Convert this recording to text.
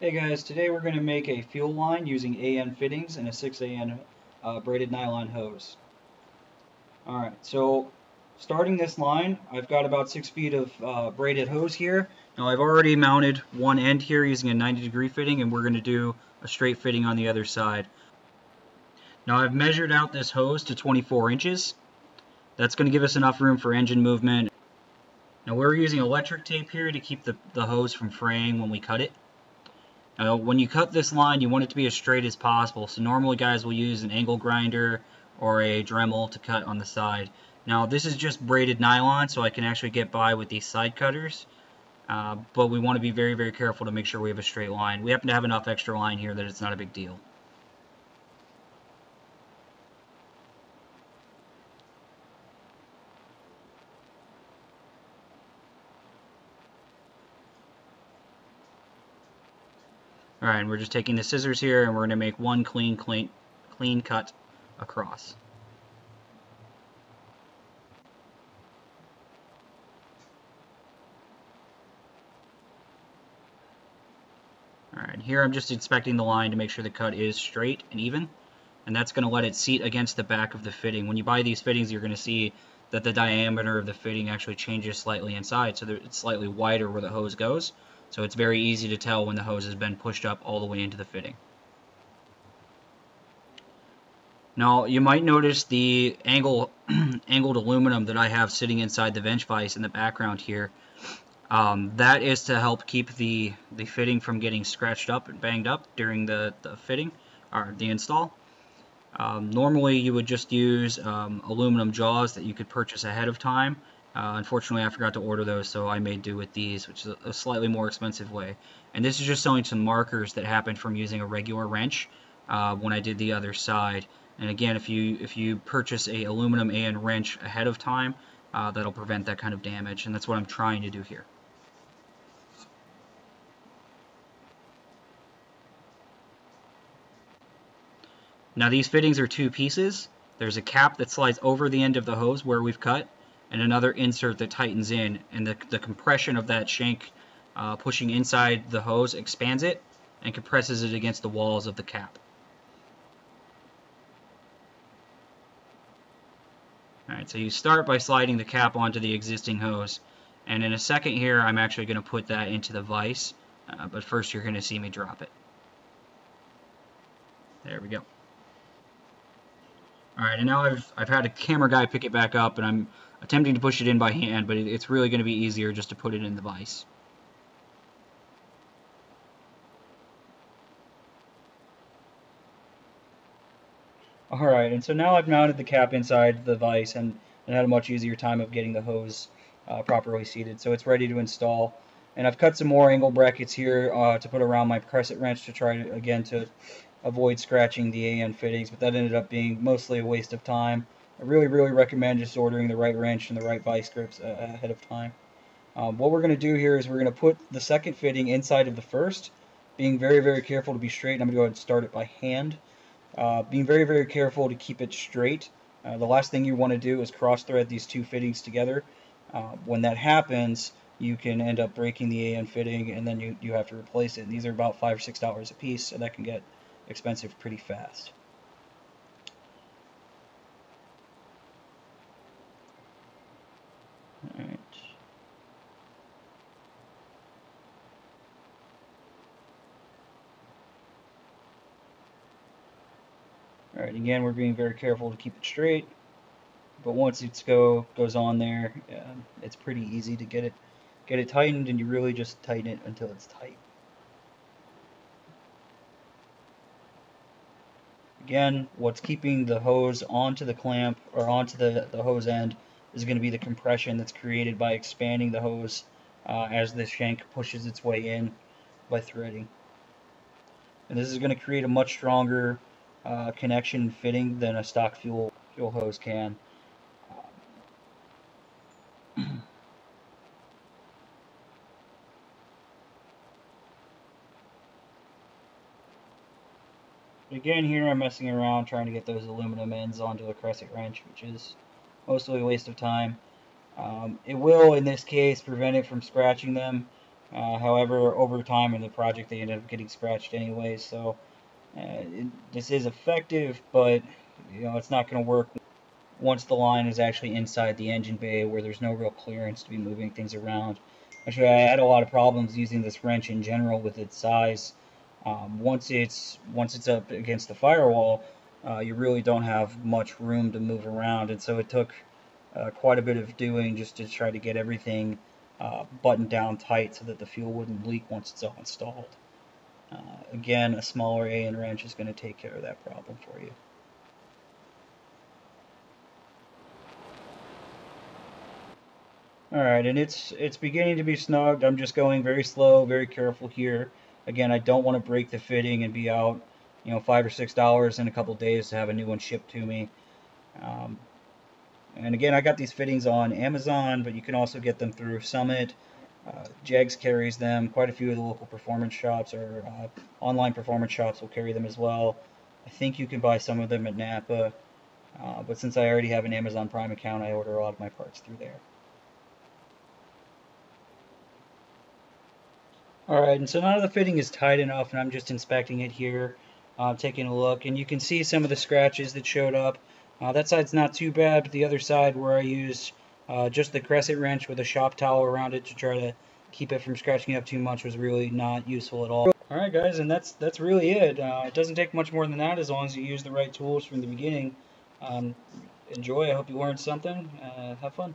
Hey guys, today we're going to make a fuel line using AN fittings and a 6AN uh, braided nylon hose. Alright, so starting this line, I've got about 6 feet of uh, braided hose here. Now I've already mounted one end here using a 90 degree fitting and we're going to do a straight fitting on the other side. Now I've measured out this hose to 24 inches. That's going to give us enough room for engine movement. Now we're using electric tape here to keep the, the hose from fraying when we cut it. Now, when you cut this line, you want it to be as straight as possible. So normally guys will use an angle grinder or a Dremel to cut on the side. Now this is just braided nylon, so I can actually get by with these side cutters. Uh, but we want to be very, very careful to make sure we have a straight line. We happen to have enough extra line here that it's not a big deal. Alright, and we're just taking the scissors here and we're going to make one clean, clean, clean cut across. Alright, here I'm just inspecting the line to make sure the cut is straight and even. And that's going to let it seat against the back of the fitting. When you buy these fittings, you're going to see that the diameter of the fitting actually changes slightly inside. So it's slightly wider where the hose goes. So it's very easy to tell when the hose has been pushed up all the way into the fitting. Now you might notice the angle, angled aluminum that I have sitting inside the bench vise in the background here. Um, that is to help keep the, the fitting from getting scratched up and banged up during the, the fitting or the install. Um, normally you would just use um, aluminum jaws that you could purchase ahead of time uh, unfortunately, I forgot to order those, so I made do with these, which is a, slightly more expensive way. And this is just showing some markers that happened from using a regular wrench uh, when I did the other side. And again, if you if you purchase a aluminum AN wrench ahead of time, uh, that'll prevent that kind of damage, and that's what I'm trying to do here. Now these fittings are two pieces. There's a cap that slides over the end of the hose where we've cut, and another insert that tightens in and the, the compression of that shank uh, pushing inside the hose expands it and compresses it against the walls of the cap. Alright, so you start by sliding the cap onto the existing hose and in a second here I'm actually going to put that into the vise uh, but first you're going to see me drop it. There we go. Alright, and now I've, I've had a camera guy pick it back up and I'm attempting to push it in by hand, but it's really going to be easier just to put it in the vise. Alright, and so now I've mounted the cap inside the vise and, and had a much easier time of getting the hose uh, properly seated. So it's ready to install. And I've cut some more angle brackets here uh, to put around my crescent wrench to try to, again, to avoid scratching the AN fittings, but that ended up being mostly a waste of time. I really, really recommend just ordering the right wrench and the right vice grips uh, ahead of time. Um, what we're going to do here is we're going to put the second fitting inside of the first, being very, very careful to be straight. I'm going to go ahead and start it by hand. Uh, being very, very careful to keep it straight. Uh, the last thing you want to do is cross thread these two fittings together. Uh, when that happens, you can end up breaking the AN fitting and then you, you have to replace it. And these are about 5 or $6 a piece, so that can get expensive pretty fast. Alright. Alright, again, we're being very careful to keep it straight. But once it's go goes on there, um, it's pretty easy to get it get it tightened, and you really just tighten it until it's tight. Again, what's keeping the hose onto the clamp or onto the, the hose end is going to be the compression that's created by expanding the hose uh, as the shank pushes its way in by threading. And this is going to create a much stronger uh, connection fitting than a stock fuel fuel hose can. Again, here I'm messing around trying to get those aluminum ends onto the crescent wrench, which is mostly a waste of time. Um, it will, in this case, prevent it from scratching them, Uh, however, over time in the project, they ended up getting scratched anyway. So uh, it, this is effective, but you know it's not going to work once the line is actually inside the engine bay where there's no real clearance to be moving things around. Actually, I had a lot of problems using this wrench in general with its size. Um, once it's once it's up against the firewall, uh, you really don't have much room to move around, and so it took uh, quite a bit of doing just to try to get everything uh, buttoned down tight so that the fuel wouldn't leak once it's all installed. Uh, again, a smaller AN wrench is going to take care of that problem for you. Alright, and it's it's beginning to be snugged. I'm just going very slow, very careful here. Again, I don't want to break the fitting and be out, you know, five or six dollars in a couple days to have a new one shipped to me. Um, and again, I got these fittings on Amazon, but you can also get them through Summit. Uh, Jegs carries them. Quite a few of the local performance shops or uh, online performance shops will carry them as well. I think you can buy some of them at Napa, uh, but since I already have an Amazon Prime account, I order a lot of my parts through there. Alright, and so now the fitting is tight enough and I'm just inspecting it here, uh, taking a look, and you can see some of the scratches that showed up. Uh, that side's not too bad, but the other side where I used uh, just the crescent wrench with a shop towel around it to try to keep it from scratching up too much was really not useful at all. Alright guys, and that's that's really it. Uh, it doesn't take much more than that as long as you use the right tools from the beginning. Um, enjoy, I hope you learned something. Uh, have fun.